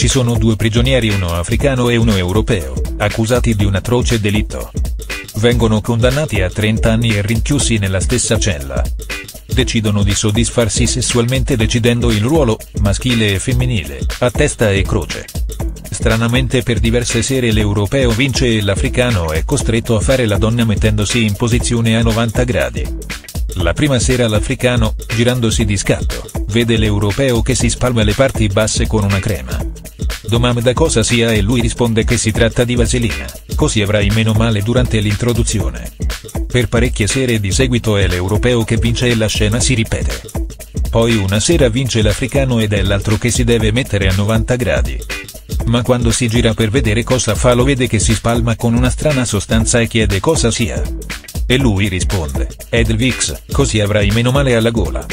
Ci sono due prigionieri uno africano e uno europeo, accusati di un atroce delitto. Vengono condannati a 30 anni e rinchiusi nella stessa cella. Decidono di soddisfarsi sessualmente decidendo il ruolo, maschile e femminile, a testa e croce. Stranamente per diverse sere l'europeo vince e l'africano è costretto a fare la donna mettendosi in posizione a 90 gradi. La prima sera l'africano, girandosi di scatto, vede l'europeo che si spalma le parti basse con una crema domanda da cosa sia e lui risponde che si tratta di vaselina, così avrai meno male durante l'introduzione. Per parecchie sere di seguito è l'europeo che vince e la scena si ripete. Poi una sera vince l'africano ed è l'altro che si deve mettere a 90 gradi. Ma quando si gira per vedere cosa fa lo vede che si spalma con una strana sostanza e chiede cosa sia. E lui risponde, Edelvix, così avrai meno male alla gola.